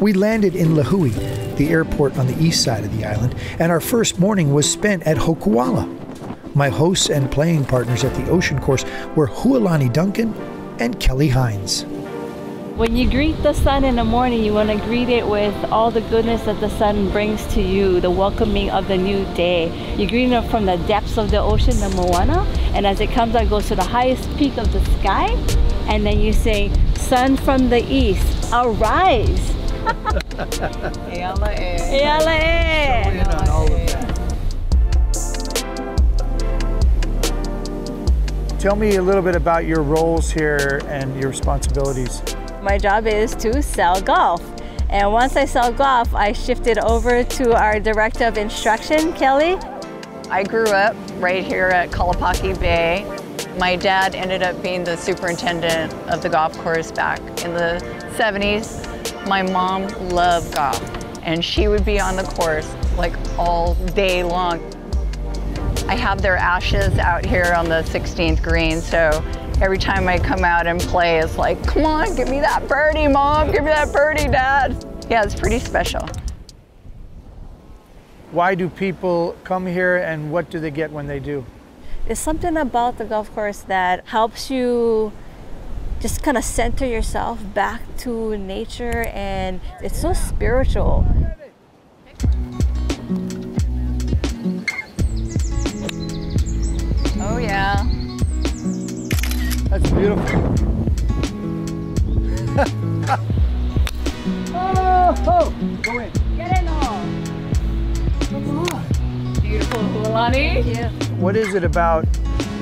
We landed in Lihue, the airport on the east side of the island, and our first morning was spent at Hokuala. My hosts and playing partners at the ocean course were Hualani Duncan and Kelly Hines. When you greet the sun in the morning, you want to greet it with all the goodness that the sun brings to you, the welcoming of the new day. You greet it from the depths of the ocean, the moana, and as it comes out, goes to the highest peak of the sky, and then you say, sun from the east, arise. Eala e. Eala e. in on all of that. Tell me a little bit about your roles here and your responsibilities. My job is to sell golf. And once I sell golf, I shifted over to our director of instruction, Kelly. I grew up right here at Kalapaki Bay. My dad ended up being the superintendent of the golf course back in the 70s. My mom loved golf and she would be on the course like all day long. I have their ashes out here on the 16th green, so every time I come out and play, it's like, come on, give me that birdie, mom, give me that birdie, dad. Yeah, it's pretty special. Why do people come here and what do they get when they do? There's something about the golf course that helps you just kind of center yourself back to nature and it's so spiritual. Oh yeah. That's beautiful. oh, go in. Get in on. Beautiful Hualani. Yeah. What is it about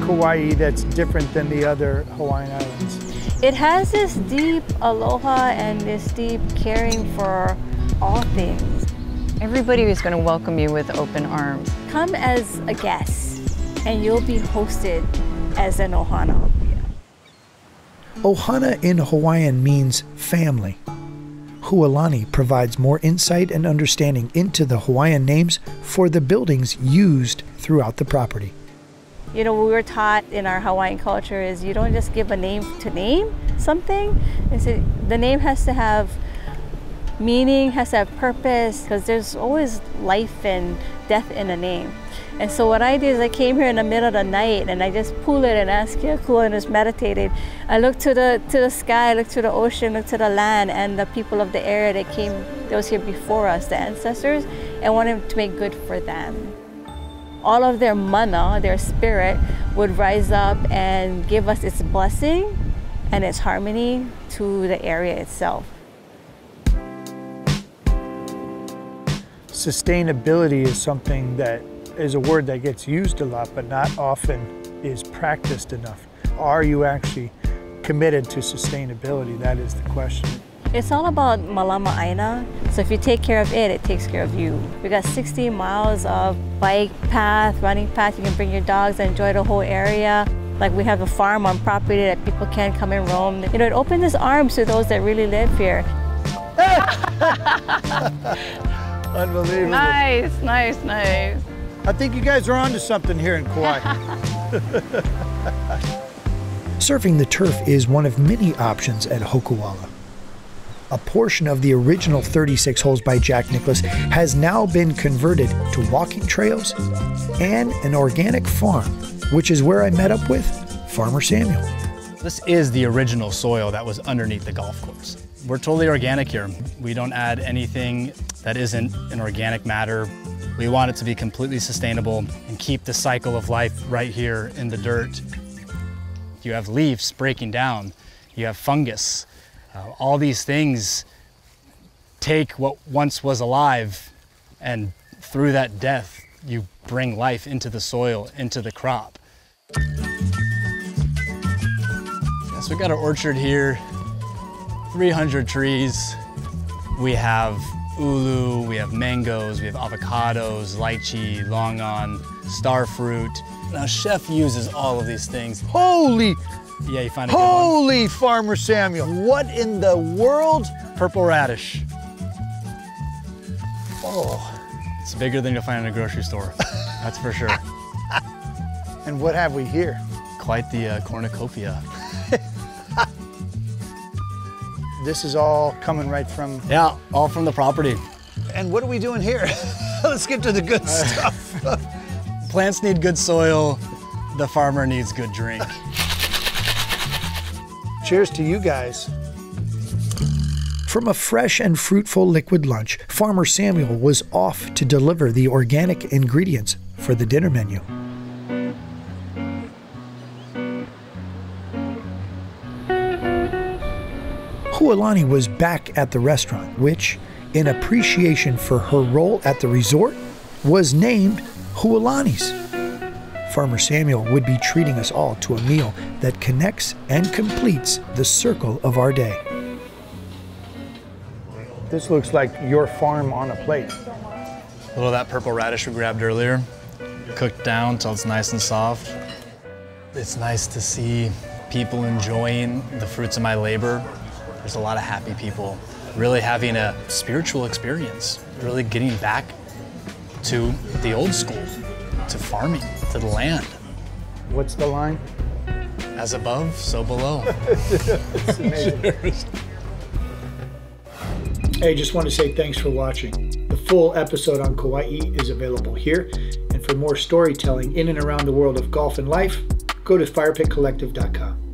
Kauai that's different than the other Hawaiian islands? It has this deep aloha and this deep caring for all things. Everybody is going to welcome you with open arms. Come as a guest and you'll be hosted as an ohana. Ohana in Hawaiian means family. Hualani provides more insight and understanding into the Hawaiian names for the buildings used throughout the property. You know, we were taught in our Hawaiian culture is you don't just give a name to name something. It's a, the name has to have meaning, has to have purpose, because there's always life and death in a name. And so what I did is I came here in the middle of the night and I just pulled it and asked Ke Akua and just meditated. I looked to the to the sky, I looked to the ocean, looked to the land and the people of the area that came was here before us, the ancestors, and wanted to make good for them. All of their mana, their spirit, would rise up and give us its blessing and its harmony to the area itself. Sustainability is something that is a word that gets used a lot, but not often is practiced enough. Are you actually committed to sustainability? That is the question. It's all about Malama Aina. So if you take care of it, it takes care of you. We got 60 miles of bike path, running path. You can bring your dogs and enjoy the whole area. Like we have a farm on property that people can come and roam. You know, it opens its arms to those that really live here. Unbelievable. Nice, nice, nice. I think you guys are onto something here in Kauai. Surfing the turf is one of many options at Hokuala. A portion of the original 36 holes by Jack Nicklaus has now been converted to walking trails and an organic farm, which is where I met up with Farmer Samuel. This is the original soil that was underneath the golf course. We're totally organic here. We don't add anything that isn't an organic matter. We want it to be completely sustainable and keep the cycle of life right here in the dirt. You have leaves breaking down, you have fungus. Uh, all these things take what once was alive and through that death, you bring life into the soil, into the crop. So we've got an orchard here, 300 trees. We have ulu, we have mangoes, we have avocados, lychee, longan, star fruit. Now chef uses all of these things. Holy, Yeah, you find a holy Farmer Samuel. What in the world? Purple radish. Oh, It's bigger than you'll find in a grocery store, that's for sure. and what have we here? Quite the uh, cornucopia. this is all coming right from. Yeah, all from the property. And what are we doing here? Let's get to the good stuff. Plants need good soil, the farmer needs good drink. Cheers to you guys. From a fresh and fruitful liquid lunch, Farmer Samuel was off to deliver the organic ingredients for the dinner menu. Hualani was back at the restaurant, which, in appreciation for her role at the resort, was named Hualani's. Farmer Samuel would be treating us all to a meal that connects and completes the circle of our day. This looks like your farm on a plate. A little of that purple radish we grabbed earlier, cooked down until it's nice and soft. It's nice to see people enjoying the fruits of my labor. There's a lot of happy people really having a spiritual experience, really getting back to the old school, to farming, to the land. What's the line? As above, so below. Hey, just want to say thanks for watching. The full episode on Kauai is available here. And for more storytelling in and around the world of golf and life, go to firepitcollective.com.